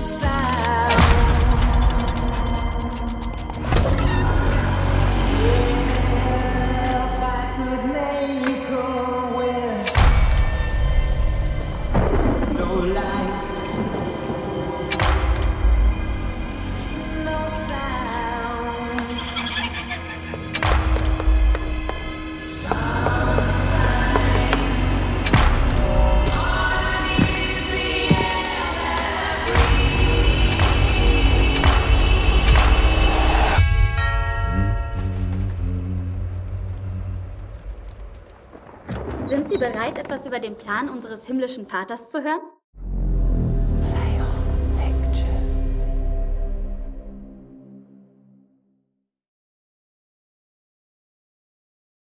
não sabe. Sind Sie bereit, etwas über den Plan unseres himmlischen Vaters zu hören?